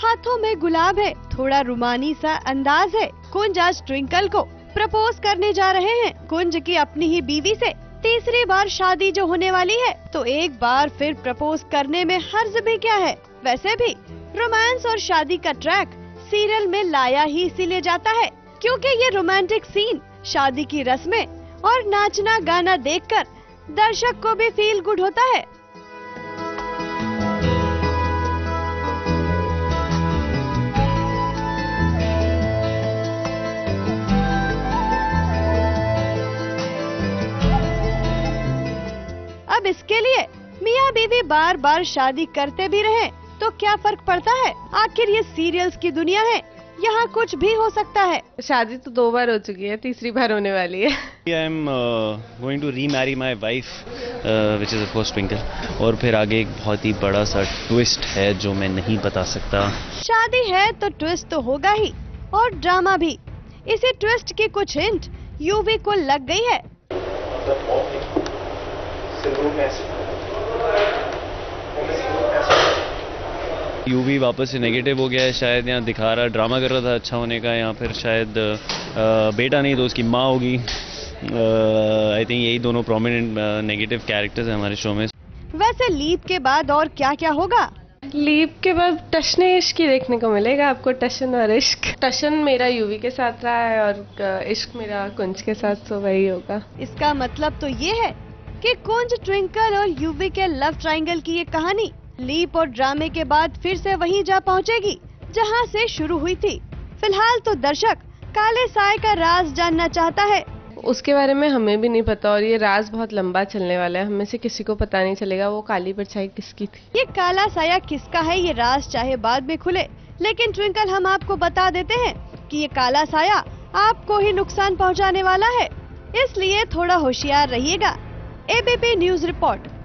हाथों में गुलाब है, थोड़ा रुमानी सा अंदाज है। कुंज आज ट्विंकल को प्रपोज करने जा रहे हैं। कुंज की अपनी ही बीवी से तीसरी बार शादी जो होने वाली है तो एक बार फिर प्रपोज करने में हर्ज भी क्या है? वैसे भी, रोमांस और शादी का ट्रैक सीरियल में लाया ही इसीलिए जाता है, क्योंकि ये रोमांटिक सीन शादी की रस्में और नाचना गाना देखकर दर्शक को भी फील गुड होता है। इसके लिए मियाँ बीवी बार बार शादी करते भी रहे तो क्या फ़र्क पड़ता है? आखिर ये सीरियल्स की दुनिया है यहाँ कुछ भी हो सकता है। शादी तो दो बार हो चुकी है तीसरी बार होने वाली है। I am going to remarry my wife which is of Twinkle और फिर आगे एक बहुत ही बड़ा सा ट्विस्ट है जो मैं नहीं बता सकता। शादी है तो ट्विस्ट तो होगा ही और ड्रामा भी। इसी ट्विस्ट की कुछ हिंट यूवी को लग गई है। यूवी वापस से नेगेटिव हो गया है शायद यहाँ दिखा रहा ड्रामा कर रहा था अच्छा होने का यहाँ फिर शायद अ, बेटा नहीं तो उसकी माँ होगी। आई थिंक यही दोनों प्रोमिनेंट नेगेटिव कैरेक्टर्स हैं हमारे शो में। वैसे लीप के बाद और क्या क्या होगा? लीप के बाद टशने इश्क ही देखने को मिलेगा आपको टशन और इश्क। टशन मेरा यूवी के साथ रहा है और इश्क मेरा कुंज के साथ तो वही होगा। इसका मतलब तो ये है कि कुंज ट्विंकल और यूवी के लव ट्रायंगल की ये कहानी लीप और ड्रामे के बाद फिर से वहीं जा पहुंचेगी जहाँ से शुरू हुई थी। फ़िलहाल तो दर्शक काले साय का राज जानना चाहता है। उसके बारे में हमें भी नहीं पता और ये राज बहुत लंबा चलने वाला है। हमें से किसी को पता नहीं चलेगा वो काली परछाई किसकी थी। ये काला साया किसका है ये राज चाहे बाद में खुले। लेकिन ट्विंकल हम आपको बता देते हैं कि ये काला साया आपको ही नुकसान पहुँचाने वाला है। इसलिए थोड़ा होशियार रहिएगा। ABP News Report.